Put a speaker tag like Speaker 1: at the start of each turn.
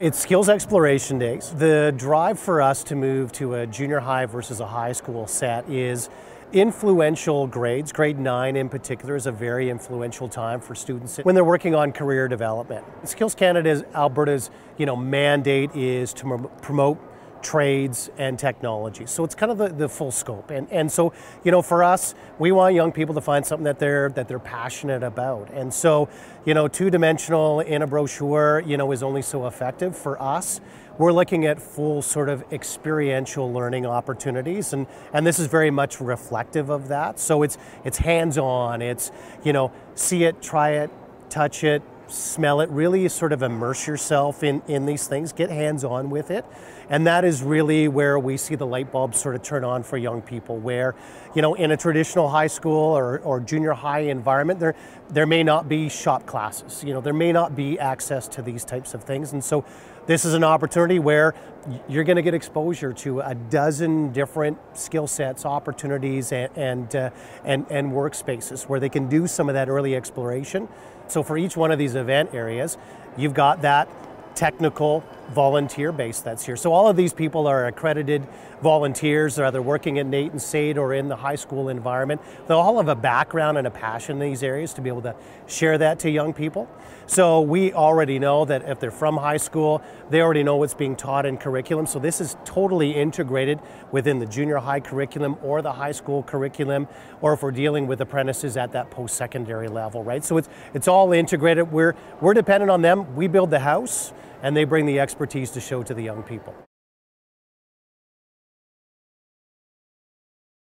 Speaker 1: It's skills exploration days. The drive for us to move to a junior high versus a high school set is influential grades. Grade 9 in particular is a very influential time for students when they're working on career development. Skills Canada's Alberta's, you know, mandate is to promote trades and technology. So it's kind of the, the full scope. And, and so, you know, for us, we want young people to find something that they're, that they're passionate about. And so, you know, two-dimensional in a brochure, you know, is only so effective for us. We're looking at full sort of experiential learning opportunities and, and this is very much reflective of that. So it's, it's hands-on, it's, you know, see it, try it, touch it, smell it, really sort of immerse yourself in, in these things, get hands on with it. And that is really where we see the light bulbs sort of turn on for young people, where, you know, in a traditional high school or, or junior high environment, there, there may not be shop classes, you know, there may not be access to these types of things. And so this is an opportunity where you're going to get exposure to a dozen different skill sets, opportunities, and, and, uh, and, and workspaces where they can do some of that early exploration. So for each one of these event areas, you've got that technical volunteer base that's here. So all of these people are accredited volunteers, they're either working at NAIT and SAIT or in the high school environment. They all have a background and a passion in these areas to be able to share that to young people. So we already know that if they're from high school, they already know what's being taught in curriculum. So this is totally integrated within the junior high curriculum or the high school curriculum, or if we're dealing with apprentices at that post-secondary level, right? So it's, it's all integrated. We're, we're dependent on them. We build the house, and they bring the expertise to show to the young people.